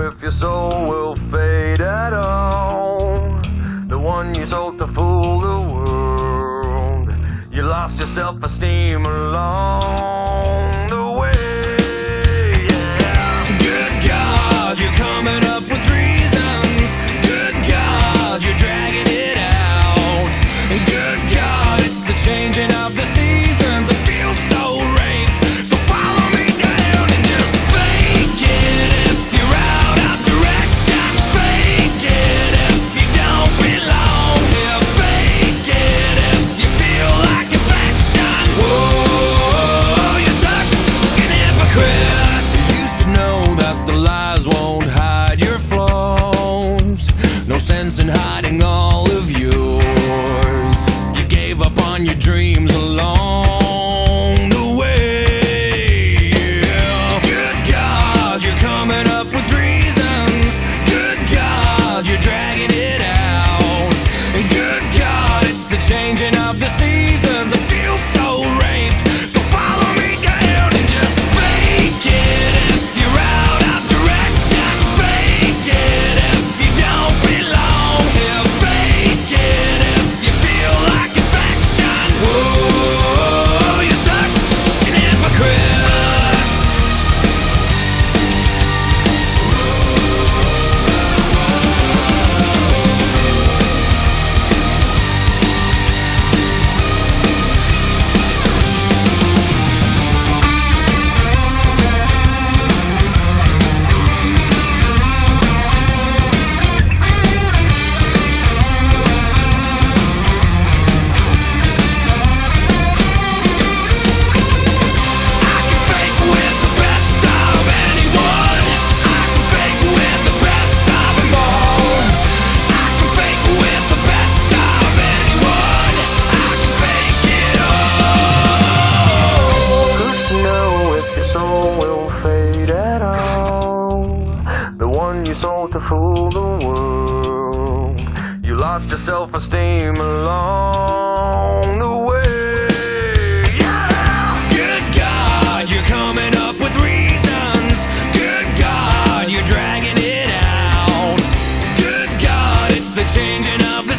if your soul will fade at all. The one you sold to fool the world. You lost your self esteem alone. dream. you sold to fool the world. You lost your self esteem along the way. Yeah! Good God, you're coming up with reasons. Good God, you're dragging it out. Good God, it's the changing of the